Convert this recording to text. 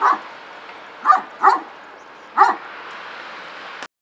啊。